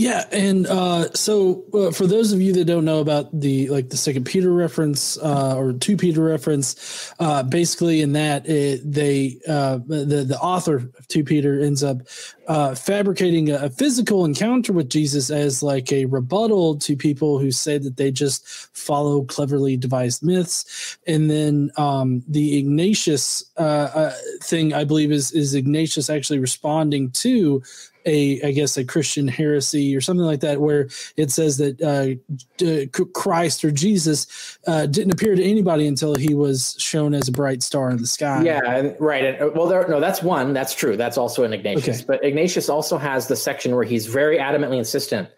Yeah, and uh, so uh, for those of you that don't know about the like the Second Peter reference uh, or Two Peter reference, uh, basically in that it, they uh, the the author of Two Peter ends up uh, fabricating a, a, physical encounter with Jesus as like a rebuttal to people who say that they just follow cleverly devised myths, and then um, the Ignatius thing I believe is is Ignatius actually responding to a I guess a Christian heresy or something like that, where it says that uh, Christ or Jesus uh, didn't appear to anybody until he was shown as a bright star in the sky. Yeah, right. And, well, there, no, that's one. That's true. That's also in Ignatius. Okay. But Ignatius also has the section where he's very adamantly insistent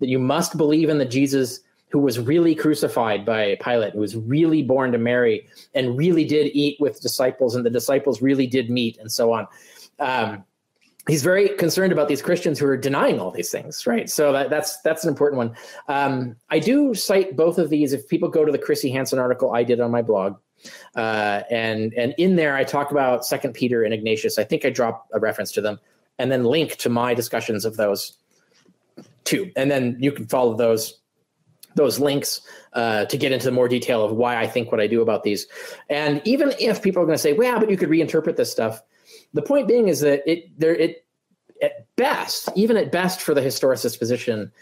that you must believe in the Jesus who was really crucified by Pilate, who was really born to Mary, and really did eat with disciples, and the disciples really did meet, and so on. Um, he's very concerned about these Christians who are denying all these things, right? So that, that's that's an important one. Um, I do cite both of these. If people go to the Chrissy Hansen article I did on my blog, uh, and and in there I talk about Second Peter and Ignatius. I think I drop a reference to them, and then link to my discussions of those two, and then you can follow those those links uh, to get into the more detail of why I think what I do about these. And even if people are going to say, "Well, but you could reinterpret this stuff," The point being is that it there it at best, even at best for the historicist position,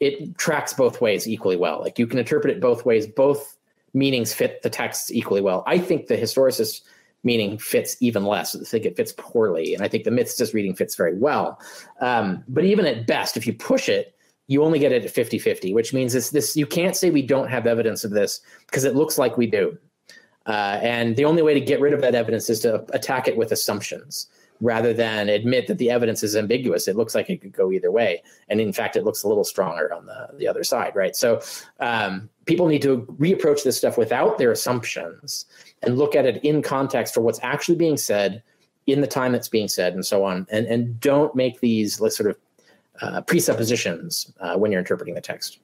it tracks both ways equally well. Like you can interpret it both ways. Both meanings fit the texts equally well. I think the historicist meaning fits even less. I think it fits poorly, and I think the mythicist reading fits very well. Um, but even at best, if you push it, you only get it at 50-50, which means it's this you can't say we don't have evidence of this because it looks like we do. Uh, and the only way to get rid of that evidence is to attack it with assumptions rather than admit that the evidence is ambiguous. It looks like it could go either way. And in fact, it looks a little stronger on the, the other side, right? So um, people need to reapproach this stuff without their assumptions and look at it in context for what's actually being said in the time that's being said and so on. And, and don't make these sort of uh, presuppositions uh, when you're interpreting the text.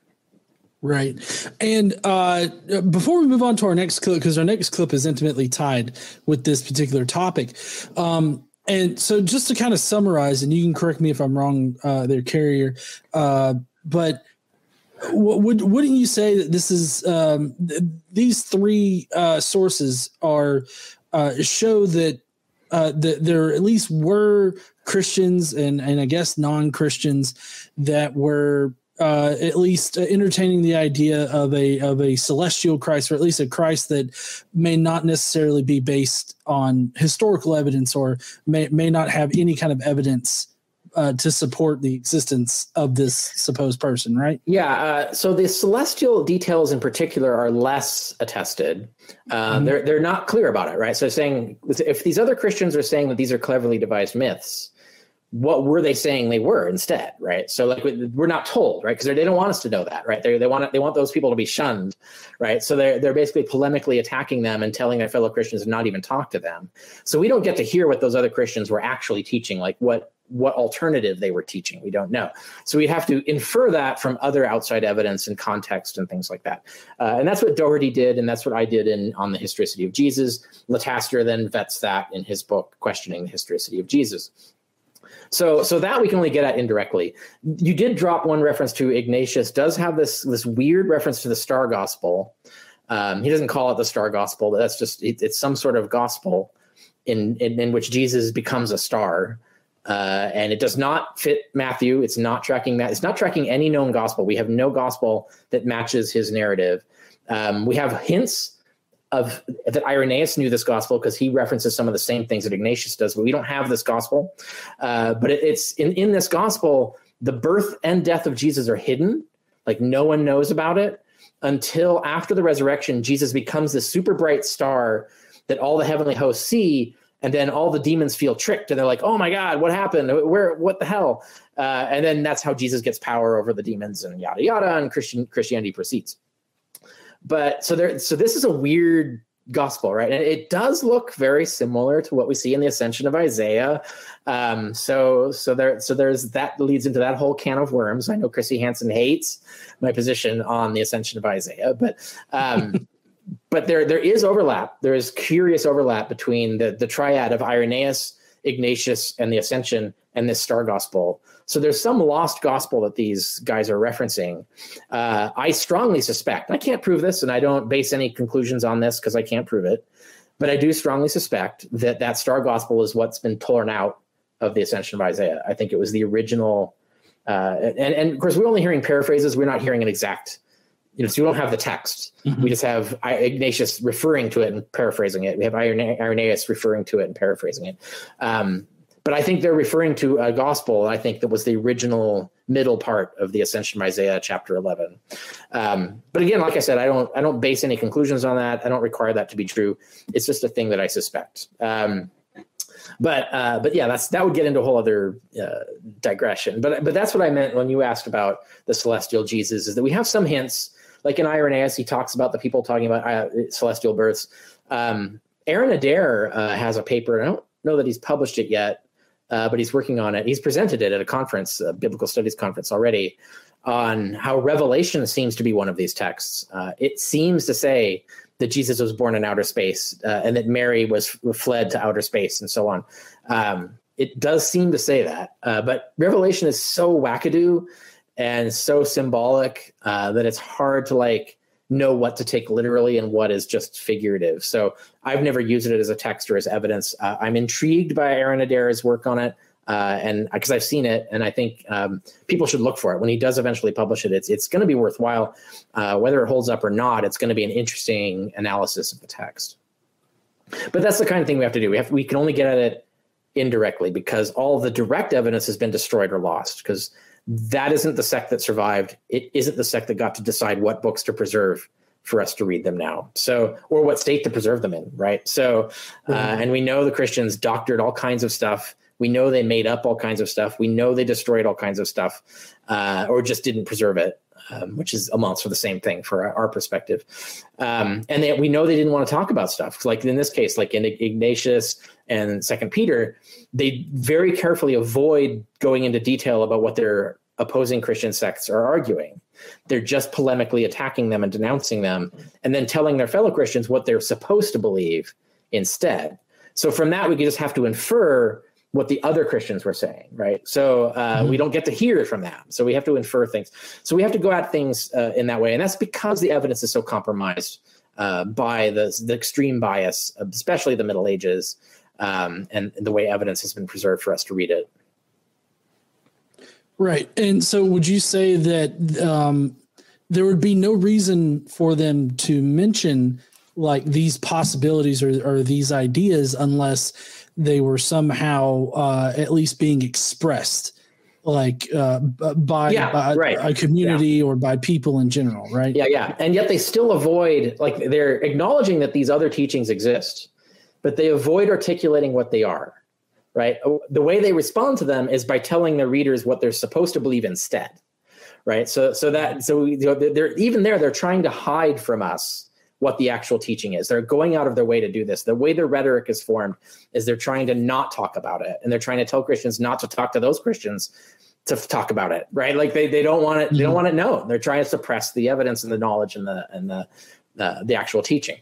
Right. And uh, before we move on to our next clip, because our next clip is intimately tied with this particular topic. Um, and so just to kind of summarize, and you can correct me if I'm wrong uh, Carrier, uh, but would wouldn't you say that this is um, th- these three uh, sources are uh, show that uh, that there at least were Christians and and I guess non Christians that were uh, at least entertaining the idea of a of a celestial Christ, or at least a Christ that may not necessarily be based on historical evidence, or may may not have any kind of evidence uh, to support the existence of this supposed person, right? Yeah. Uh, so the celestial details in particular are less attested. Uh, mm-hmm. They're they're not clear about it, right? So saying if these other Christians are saying that these are cleverly devised myths, what were they saying they were instead, right? So like we're not told, right? Because they don't want us to know that, right? They they want they want those people to be shunned, right? So they're they're basically polemically attacking them and telling their fellow Christians to not even talk to them. So we don't get to hear what those other Christians were actually teaching, like what what alternative they were teaching. We don't know. So we have to infer that from other outside evidence and context and things like that. Uh, and that's what Doherty did, and that's what I did in on the historicity of Jesus. Lataster then vets that in his book, Questioning the Historicity of Jesus. So, so that we can only get at indirectly. You did drop one reference to Ignatius. Does have this this weird reference to the Star Gospel. Um, he doesn't call it the Star Gospel. That's just it, it's some sort of gospel in, in, in which Jesus becomes a star. Uh, and it does not fit Matthew. It's not tracking that. It's not tracking any known gospel. We have no gospel that matches his narrative. Um, we have hints of that Irenaeus knew this gospel because he references some of the same things that Ignatius does, but we don't have this gospel. Uh, but it, it's in, in this gospel, the birth and death of Jesus are hidden. Like no one knows about it until after the resurrection, Jesus becomes this super bright star that all the heavenly hosts see. And then all the demons feel tricked and they're like, oh my God, what happened? Where, what the hell? Uh, and then that's how Jesus gets power over the demons and yada, yada. And Christian Christianity proceeds. But so there, so this is a weird gospel, right? And it does look very similar to what we see in the Ascension of Isaiah. Um, so, so there, so there's that leads into that whole can of worms. I know Chrissy Hansen hates my position on the Ascension of Isaiah, but um, but there there is overlap. There is curious overlap between the the triad of Irenaeus, Ignatius and the Ascension and this star gospel. So there's some lost gospel that these guys are referencing. Uh, I strongly suspect, I can't prove this, and I don't base any conclusions on this because I can't prove it, but I do strongly suspect that that star gospel is what's been torn out of the Ascension of Isaiah. I think it was the original. Uh, and, and of course, we're only hearing paraphrases. We're not hearing an exact you know, so we don't have the text. Mm-hmm. We just have Ignatius referring to it and paraphrasing it. We have Irenaeus referring to it and paraphrasing it. Um, but I think they're referring to a gospel. I think that was the original middle part of the Ascension of Isaiah, chapter eleven. Um, but again, like I said, I don't I don't base any conclusions on that. I don't require that to be true. It's just a thing that I suspect. Um, but uh, but yeah, that's that would get into a whole other uh, digression. But but that's what I meant when you asked about the celestial Jesus. Is that we have some hints like in Irenaeus, he talks about the people talking about uh, celestial births. Um, Aaron Adair uh, has a paper. I don't know that he's published it yet, uh, but he's working on it. He's presented it at a conference, a biblical studies conference already, on how Revelation seems to be one of these texts. Uh, it seems to say that Jesus was born in outer space uh, and that Mary was fled to outer space and so on. Um, it does seem to say that, uh, but Revelation is so wackadoo and so symbolic uh, that it's hard to like know what to take literally and what is just figurative. So I've never used it as a text or as evidence. Uh, I'm intrigued by Aaron Adair's work on it, uh, and because I've seen it, and I think um, people should look for it when he does eventually publish it. It's it's going to be worthwhile, uh, whether it holds up or not. It's going to be an interesting analysis of the text. But that's the kind of thing we have to do. We have we can only get at it indirectly because all the direct evidence has been destroyed or lost because that isn't the sect that survived. It isn't the sect that got to decide what books to preserve for us to read them now. So, or what state to preserve them in, right? So, uh, mm-hmm. and we know the Christians doctored all kinds of stuff. We know they made up all kinds of stuff. We know they destroyed all kinds of stuff, uh, or just didn't preserve it, um, which is amounts for the same thing for our, our perspective. Um, and they, we know they didn't want to talk about stuff like in this case, like in Ignatius and Second Peter they very carefully avoid going into detail about what their opposing Christian sects are arguing. They're just polemically attacking them and denouncing them, and then telling their fellow Christians what they're supposed to believe instead. So from that, we just have to infer what the other Christians were saying, right? So uh, mm-hmm. we don't get to hear from that. So we have to infer things. So we have to go at things uh, in that way, and that's because the evidence is so compromised uh, by the, the extreme bias, especially the Middle Ages, um, and the way evidence has been preserved for us to read it. Right. And so would you say that um, there would be no reason for them to mention like these possibilities or, or these ideas unless they were somehow uh, at least being expressed like uh, by, yeah, by right. a community yeah. or by people in general, right? Yeah, yeah. And yet they still avoid like they're acknowledging that these other teachings exist but they avoid articulating what they are, right? The way they respond to them is by telling their readers what they're supposed to believe instead, right? So, so that so you know, they're even there. They're trying to hide from us what the actual teaching is. They're going out of their way to do this. The way their rhetoric is formed is they're trying to not talk about it, and they're trying to tell Christians not to talk to those Christians to talk about it, right? Like they, they don't want it. They don't mm-hmm. want it known. They're trying to suppress the evidence and the knowledge and the and the uh, the actual teaching.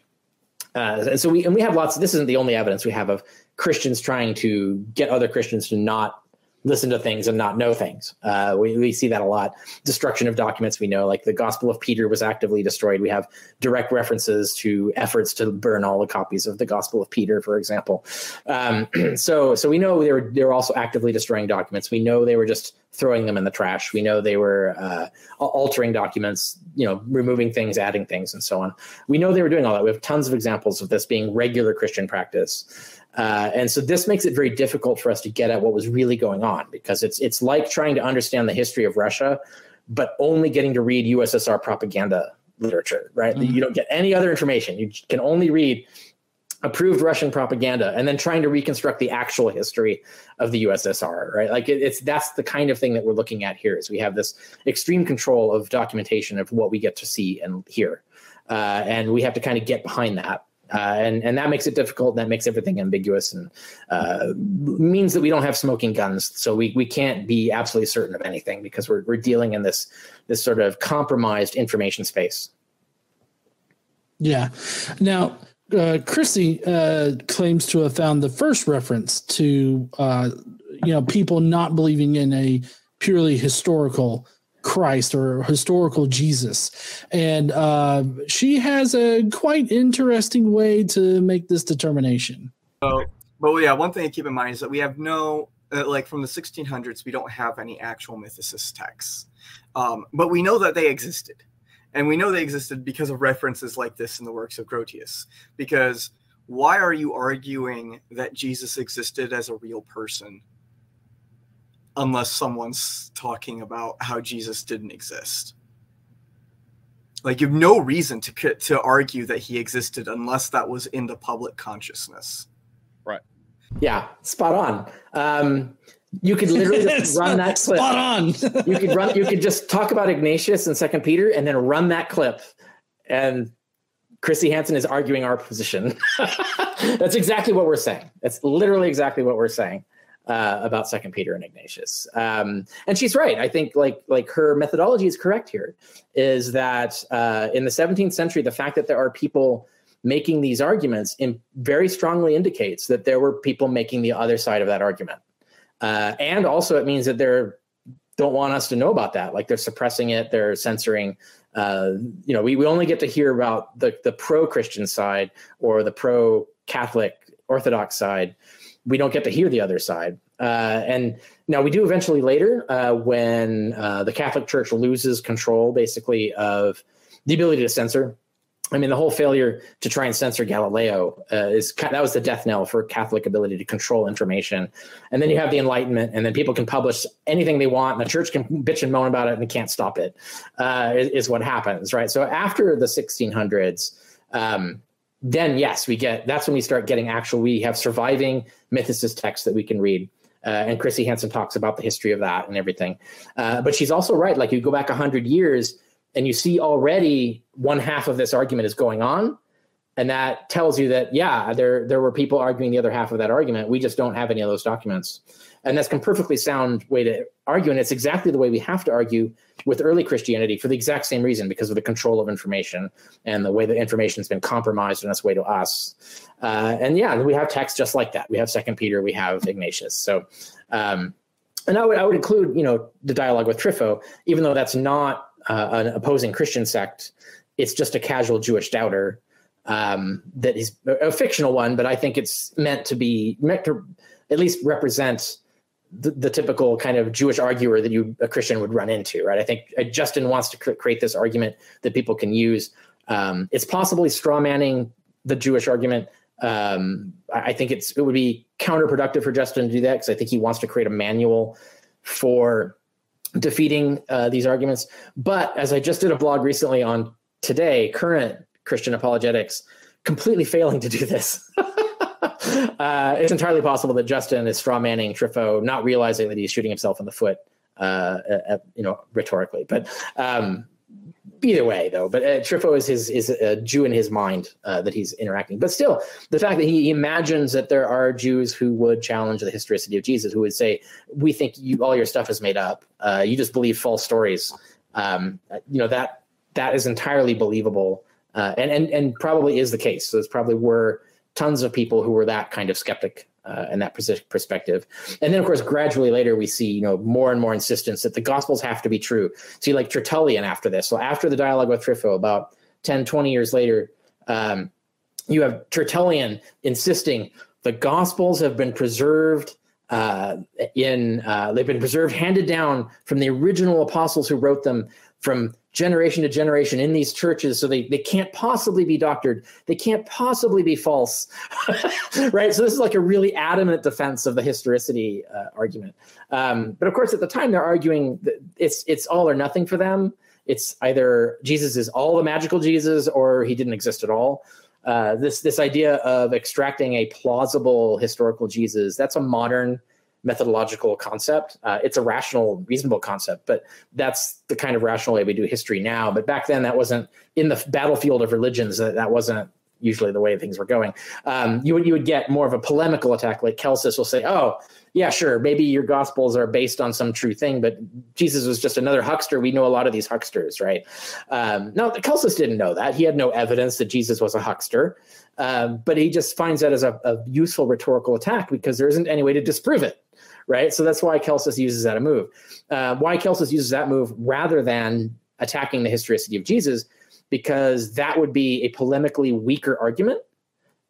Uh, and so we and we have lots. This isn't the only evidence we have of Christians trying to get other Christians to not listen to things and not know things. Uh, we, we see that a lot. Destruction of documents, we know, like the Gospel of Peter was actively destroyed. We have direct references to efforts to burn all the copies of the Gospel of Peter, for example. Um, so, so we know they were they were also actively destroying documents. We know they were just throwing them in the trash. We know they were uh, altering documents, you know, removing things, adding things, and so on. We know they were doing all that. We have tons of examples of this being regular Christian practice. Uh, and so this makes it very difficult for us to get at what was really going on because it's it's like trying to understand the history of Russia, but only getting to read USSR propaganda literature, right? Mm-hmm. You don't get any other information. You can only read approved Russian propaganda and then trying to reconstruct the actual history of the USSR, right? Like it, it's that's the kind of thing that we're looking at here. Is we have this extreme control of documentation of what we get to see and hear, uh, and we have to kind of get behind that uh, and and that makes it difficult. That makes everything ambiguous, and uh, means that we don't have smoking guns. So we we can't be absolutely certain of anything because we're we're dealing in this this sort of compromised information space. Yeah. Now, uh, Chrissy uh, claims to have found the first reference to uh, you know people not believing in a purely historical Christ or historical Jesus, and uh, she has a quite interesting way to make this determination. So, but yeah, one thing to keep in mind is that we have no uh, like from the 1600s, we don't have any actual mythicist texts, um, but we know that they existed. And we know they existed because of references like this in the works of Grotius. Because why are you arguing that Jesus existed as a real person unless someone's talking about how Jesus didn't exist? Like you have no reason to to argue that he existed unless that was in the public consciousness. Right. Yeah, spot on. Um, you could literally just run that clip. Spot on. you could run. You could just talk about Ignatius and Second Peter, and then run that clip, and Chrissy Hansen is arguing our position. That's exactly what we're saying. That's literally exactly what we're saying uh, about Second Peter and Ignatius. Um, and she's right. I think like like her methodology is correct here. Is that uh, in the 17th century, the fact that there are people making these arguments in, very strongly indicates that there were people making the other side of that argument. Uh, and also, it means that they're don't want us to know about that. Like they're suppressing it, they're censoring. Uh, you know, we, we only get to hear about the the pro Christian side or the pro Catholic Orthodox side. We don't get to hear the other side. Uh, and now we do eventually later uh, when uh, the Catholic Church loses control, basically, of the ability to censor I mean, the whole failure to try and censor Galileo uh, is that was the death knell for Catholic ability to control information. And then you have the Enlightenment, and then people can publish anything they want, and the church can bitch and moan about it, and they can't stop it. Uh, is, is, what happens, right? So after the 1600s, um, then yes, we get that's when we start getting actual. We have surviving mythicist texts that we can read. Uh, and Chrissy Hansen talks about the history of that and everything. Uh, but she's also right. Like you go back 100 years, and you see already one half of this argument is going on and that tells you that yeah there there were people arguing the other half of that argument. We just don't have any of those documents. And that's a perfectly sound way to argue and it's exactly the way we have to argue with early christianity for the exact same reason because of the control of information and the way that information has been compromised in its way to us. Uh, and yeah we have texts just like that. We have second peter we have ignatius. So um, and I would, I would include you know the dialogue with trypho even though that's not uh, an opposing Christian sect. It's just a casual Jewish doubter um, that is a fictional one, but I think it's meant to be meant to at least represent the, the, typical kind of Jewish arguer that you a Christian would run into, right? I think uh, Justin wants to cr- create this argument that people can use. Um, it's possibly straw manning the Jewish argument. Um, I think it's it would be counterproductive for Justin to do that because I think he wants to create a manual for defeating uh, these arguments. But as I just did a blog recently on today, current Christian apologetics completely failing to do this. uh, it's entirely possible that Justin is straw manning Trypho, not realizing that he's shooting himself in the foot, uh, at, you know, rhetorically. But um, either way, though, but uh, Trypho is his is a Jew in his mind uh, that he's interacting. But still, the fact that he imagines that there are Jews who would challenge the historicity of Jesus, who would say, "We think you all your stuff is made up. Uh, you just believe false stories." Um, you know that that is entirely believable, uh, and and and probably is the case. So there's probably were tons of people who were that kind of skeptic uh, and that perspective. And then, of course, gradually later, we see you know more and more insistence that the Gospels have to be true. See, like Tertullian after this. So after the dialogue with Trypho, about 10, 20 years later, um, you have Tertullian insisting the Gospels have been preserved uh, in uh, they've been preserved, handed down from the original apostles who wrote them from generation to generation in these churches so they, they can't possibly be doctored. They can't possibly be false. Right? So this is like a really adamant defense of the historicity uh, argument. Um, but of course at the time they're arguing that it's it's all or nothing for them. It's either jesus is all the magical jesus or he didn't exist at all. Uh, this this idea of extracting a plausible historical jesus that's a modern methodological concept. Uh, it's a rational, reasonable concept, but that's the kind of rational way we do history now. But back then, that wasn't in the battlefield of religions. That that wasn't usually the way things were going. Um, you would you would get more of a polemical attack, like Celsus will say, "Oh, yeah, sure, maybe your gospels are based on some true thing, but Jesus was just another huckster. We know a lot of these hucksters, right? Um, no, Celsus didn't know that. He had no evidence that Jesus was a huckster, um, but he just finds that as a, a, useful rhetorical attack because there isn't any way to disprove it, right? So that's why Celsus uses that move. Uh, why Celsus uses that move rather than attacking the historicity of Jesus, because that would be a polemically weaker argument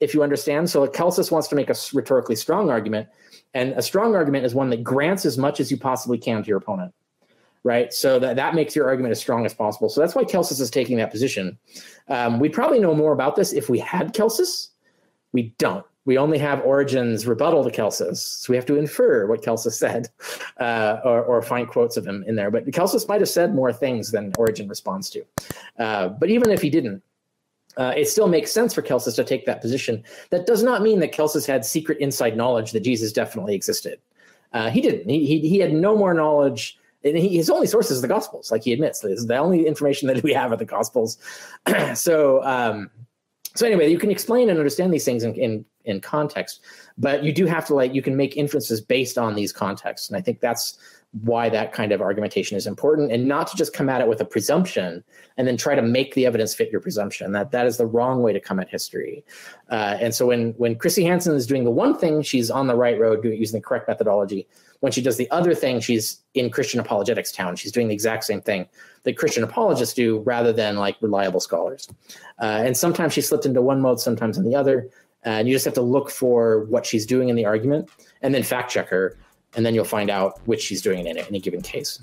if you understand. So Celsus wants to make a rhetorically strong argument, and a strong argument is one that grants as much as you possibly can to your opponent, right? So that, that makes your argument as strong as possible. So that's why Celsus is taking that position. Um, we'd probably know more about this if we had Celsus. We don't. We only have Origen's rebuttal to Celsus, so we have to infer what Celsus said, uh, or, or, find quotes of him in there. But Celsus might have said more things than Origen responds to. Uh, but even if he didn't, uh, it still makes sense for Celsus to take that position. That does not mean that Celsus had secret inside knowledge that Jesus definitely existed. Uh, he didn't. He, he, he had no more knowledge. And he, his only source is the Gospels, like he admits. The only information that we have are the Gospels. so, um, so anyway, you can explain and understand these things in, in in context, but you do have to like you can make inferences based on these contexts, and I think that's why that kind of argumentation is important and not to just come at it with a presumption and then try to make the evidence fit your presumption. That that is the wrong way to come at history. Uh, and so when when chrissy hansen is doing the one thing she's on the right road doing using the correct methodology. When she does the other thing she's in christian apologetics town. She's doing the exact same thing that christian apologists do rather than like reliable scholars. Uh, and sometimes she slipped into one mode sometimes in the other and you just have to look for what she's doing in the argument and then fact check her and then you'll find out which she's doing in any given case.